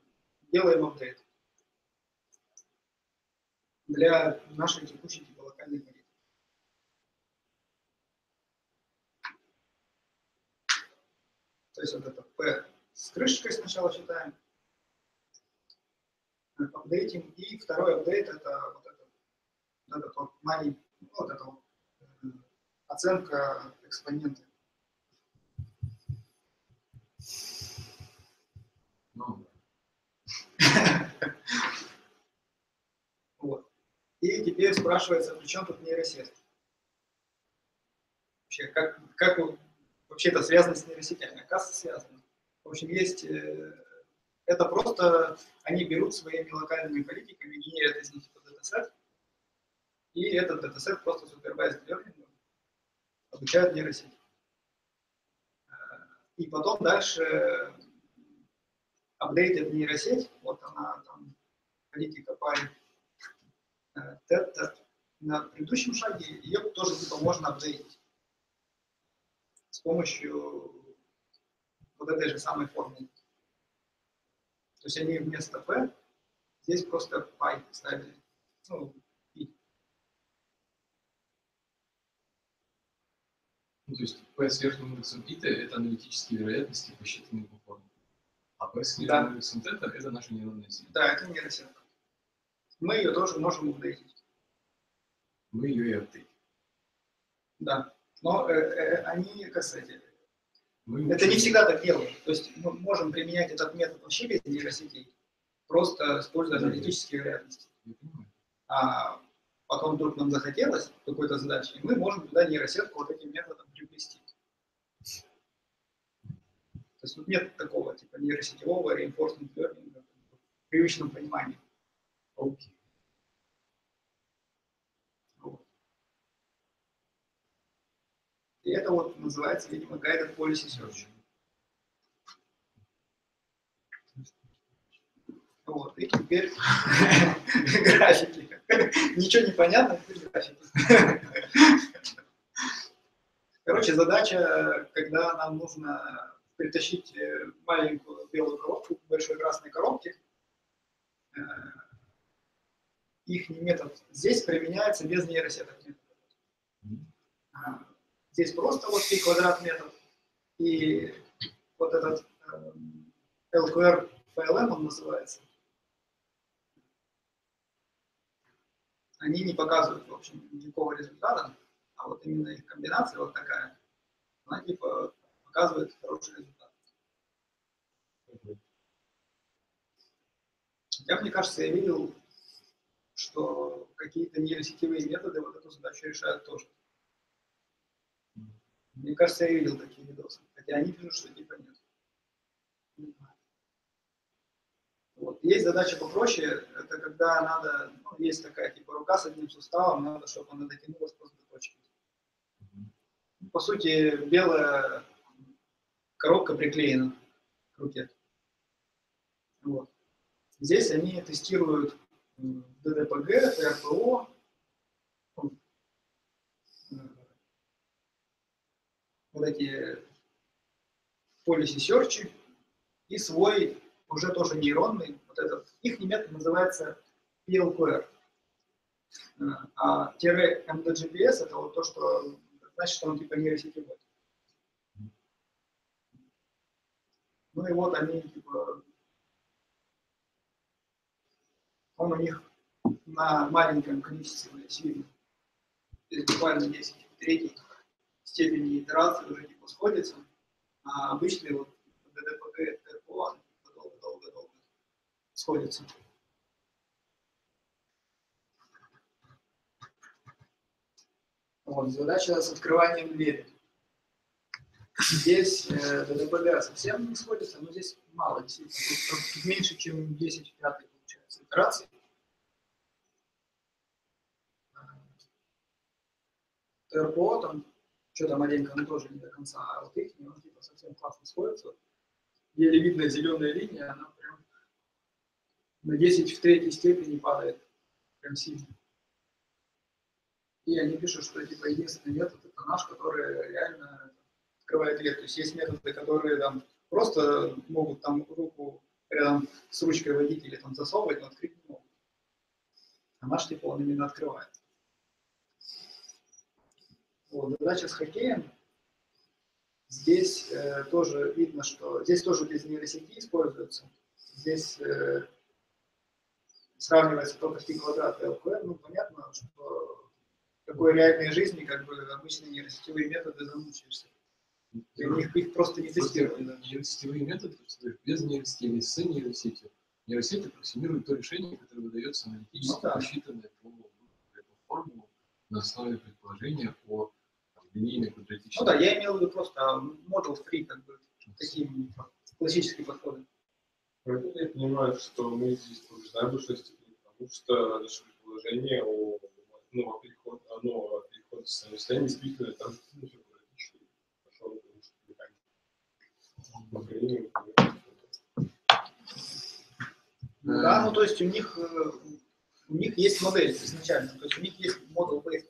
делаем апдейт для нашей текущей типа локальной То есть вот это P с крышечкой сначала считаем, апдейтим, и второй апдейт это вот этот, вот этот вот ну, вот это вот, э, оценка экспонента. Ну, (laughs) Вот. И теперь спрашивается, при чем тут нейросеть? Вообще, как, как вообще это связано с нейросетями? Оказывается, связано. В общем, есть... э, Это просто они берут своими локальными политиками, генерят из них этот датасет, и этот датасет просто supervised learning обучают нейросеть. Э, И потом дальше апдейтит нейросеть, вот она там, политика парень, э, тета. на предыдущем шаге ее тоже типа можно апдейтить с помощью вот этой же самой формулы. То есть они вместо p здесь просто py ставили. Ну, и. ну, то есть P с верхним индексом пита – это аналитические вероятности, посчитанные по форме. А P с Да. нижним индексом тета – это наша нейронная сеть. Да, это нейросетка. Мы ее тоже можем апдейтить. Мы ее и апдейтим. Да. Но э, э, они, как сказать, Это не всегда так делают. То есть мы можем применять этот метод вообще без нейросетей, просто используя аналитические вероятности. А потом вдруг нам захотелось какой-то задачи, и мы можем туда нейросетку вот этим методом приплести. То есть тут нет такого типа нейросетевого reinforcement learning в привычном понимании. Окей. Вот. И это вот называется, видимо, guided policy search. Вот, и теперь (laughs) графики. Ничего не понятно, теперь графики. Короче, задача, когда нам нужно притащить э, маленькую белую коробку к большой красной коробке, э, их метод здесь применяется без нейросеток Здесь просто вот пи квадрат метод и вот этот эм, LQR PLM он называется. Они не показывают, в общем, никакого результата, а вот именно их комбинация вот такая, она типа показывает хороший результат. Хотя, мне кажется, я видел, что какие-то нейросетевые методы вот эту задачу решают тоже. Мне кажется, я видел такие видосы. Хотя они пишут, что типа нет. Не. Вот. Есть задача попроще, это когда надо, ну, есть такая типа рука с одним суставом, надо, чтобы она дотянулась просто до точки. По сути, белая коробка приклеена к руке. Вот. Здесь они тестируют ДДПГ, ТРПО, м, э, вот эти policy search и свой уже тоже нейронный, вот этот, их метод называется PLQR. Э, А тире MDGPS это вот то, что значит, что он типа нейросетевой. Ну и вот они типа он у них на маленьком количестве сил, буквально 10 в третьей степени итерации уже типа сходятся, а обычные вот ДДПГ ТРПО они долго-долго-долго сходятся. Вот, задача с открыванием двери. Здесь э, ДДПГ совсем не сходится, но здесь мало, действительно. Тут, тут меньше, чем 10 в пятой получается итераций. ТРПО там что-то маленько, но тоже не до конца, а вот их, ну, типа совсем классно сходится. Еле видно зеленая линия, она прям на 10 в третьей степени падает. Прям сильно. И они пишут, что типа единственный метод это наш, который реально открывает дверь. То есть есть методы, которые там просто могут там руку рядом с ручкой водить или там засовывать, но открыть не могут. А наш типа он именно открывает. Вот, задача с хоккеем. Здесь э, тоже видно, что здесь тоже без нейросети используется. Здесь э, сравнивается только пи квадрат и. Ну, понятно, что в такой реальной жизни как бы обычные нейросетевые методы замучаешься. Ты их, их просто не тестировали. да. Нейросетевые методы, без нейросети или с нейросетью. Нейросеть аппроксимирует то решение, которое выдается аналитически, Ну да. посчитанное по, по формулу на основе предположения о там, линейной Ну да, я имел в виду просто model free, как бы, такие классические подходы. Поэтому я понимаю, что мы здесь побеждаем в большой степени, потому что наше предположение о ну, о переходе, оно о переходе с состояния действительно там ну, все практически пошел, потому что механика. Да, ну то есть у них, э, у них есть модель изначально, то есть у них есть model-based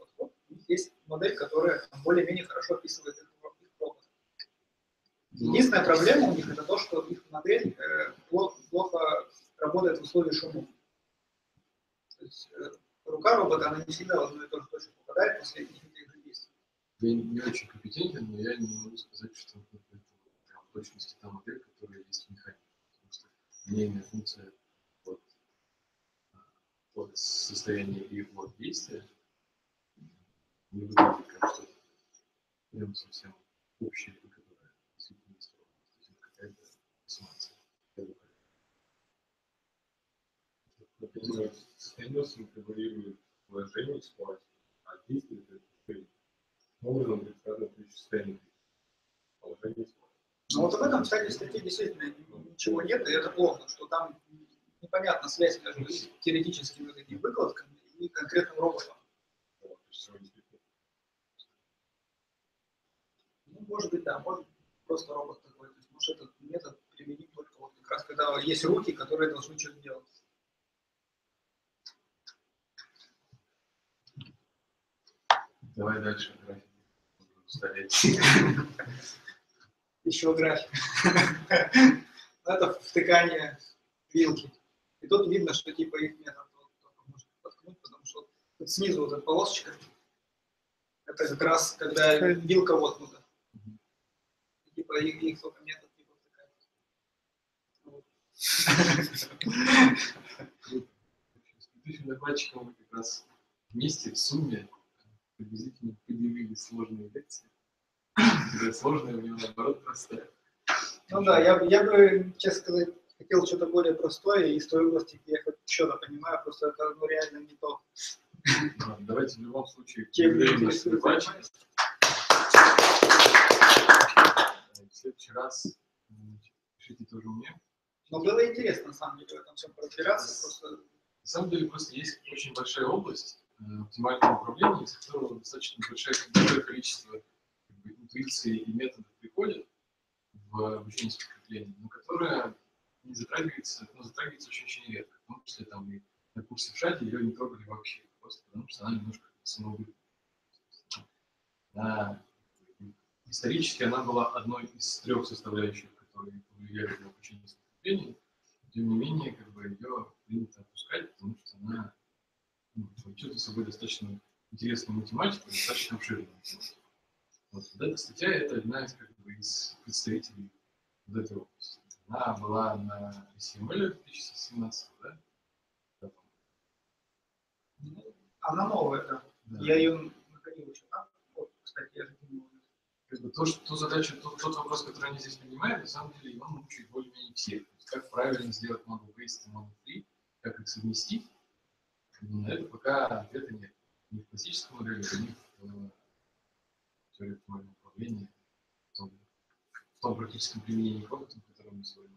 есть модель, которая более-менее хорошо описывает их, их опыт. Единственная проблема у них это то, что их модель э, плохо, плохо работает в условиях шумов. То есть э, рука робота, она не всегда в одну и ту же точку попадает после каких-то их действий. Я не, очень компетентен, но я не могу сказать, что это прям в точности та модель, которая есть в механике. Потому что линейная функция от, а, от состояния и от действия не выглядит как что-то прям совсем общее, которое действительно. То есть это какая-то ассоциация. Например, состояние контролирует положение ситуации, а действие это состояние. Образом предсказано ключ состояния положение ситуации. Но вот в этом, кстати, статье действительно ничего нет, и это плохо, что там непонятна связь между теоретическими вот этими выкладками и конкретным роботом. Вот, то есть всё действительно. Ну, может быть, да, может просто робот такой. То есть, может, этот метод применим только вот как раз когда есть руки, которые должны что-то делать. Давай дальше. график. Еще график. Это втыкание вилки. И тут видно, что типа их метод только можно воткнуть, потому что тут снизу вот эта полосочка. Это как раз когда вилка воткнута. Типа их, их только метод типа втыкать. Докладчиком мы как раз вместе в сумме приблизительно поделили сложные лекции. Сложная у него наоборот простая. Ну да, я, бы- я бы, честно сказать, хотел что-то более простое из той области, где я хоть что-то понимаю, просто это ну, реально не то. Давайте в любом случае В следующий раз пишите тоже мне. Но было интересно, на самом деле, в этом всем разбираться. Просто На самом деле просто есть очень большая область э, оптимального управления, из которого достаточно большое, большое количество как бы, интуиции и методов приходит в обучении с подкреплением, но которая не затрагивается, ну, затрагивается очень-очень редко. В том числе там и на курсе в шаге ее не трогали вообще, просто потому что она немножко самоубытная. Исторически она была одной из трех составляющих, которые повлияли на обучение подкреплением, тем не менее, как бы ее принято опускать, потому что она ну, за собой достаточно интересную математику, достаточно обширную математику. Вот, вот эта статья – это одна из, как бы, из представителей вот этой области. Она была на CML 2017, да? Она новая, да. Да. Я ее находил еще там. Вот, кстати, я же не. Как бы то, что, ту задачу, тот, тот вопрос, который они здесь поднимают, на самом деле он мучает более-менее всех. То есть как правильно сделать model based и model free, как их совместить, как бы на это пока ответа нет. Ни в классическом модели, ни в э, теории управления, в том, в том практическом применении роботов, о котором мы сегодня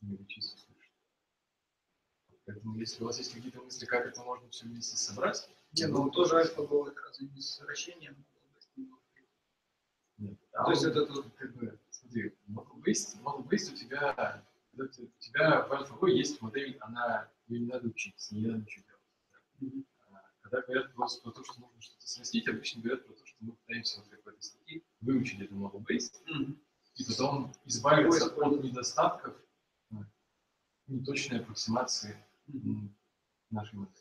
не чисто слышали. Поэтому, если у вас есть какие-то мысли, как это можно все вместе собрать, Не, ну тоже альфа был это разве не с вращением? Нет. То есть это тут- как бы, смотри, model based, model based у тебя, у тебя в альфа есть модель, она ее не надо учить, не надо ничего делать. А когда говорят просто про то, что нужно что-то срастить, обычно говорят про то, что мы пытаемся, вот как в этой статье, выучить эту model base, и потом избавиться от недостатков неточной аппроксимации м, нашей модели.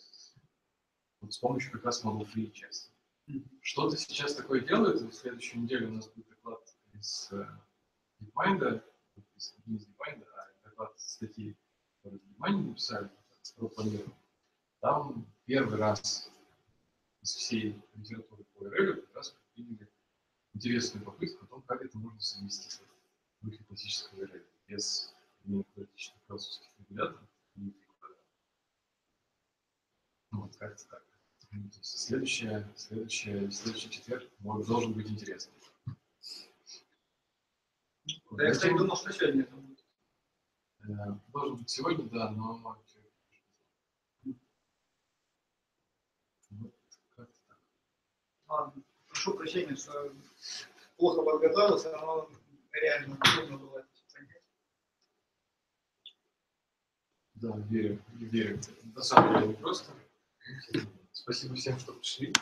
Вот с помощью как раз model free части. Что-то сейчас такое делают, в следующую неделю у нас будет доклад из э, DeepMind, из- не из DeepMind, а доклад статьи, которые в DeepMind написали про планирование. Там первый раз из всей литературы по RL как раз приняли интересную попытку о том, как это можно совместить в духе классического RL, без демократичных философских регуляторов и преподавателей. Ну, Вот, как-то так. Следующее, следующее, следующий четверг может- должен быть интересный. Да, я, кстати, думал, что сегодня это будет. Э, Должен быть сегодня, да, но вот как-то так. Ладно, прошу прощения, что плохо подготовился, но реально трудно было это понять. Да, верю, верю. На самом деле не просто. Спасибо всем, что пришли.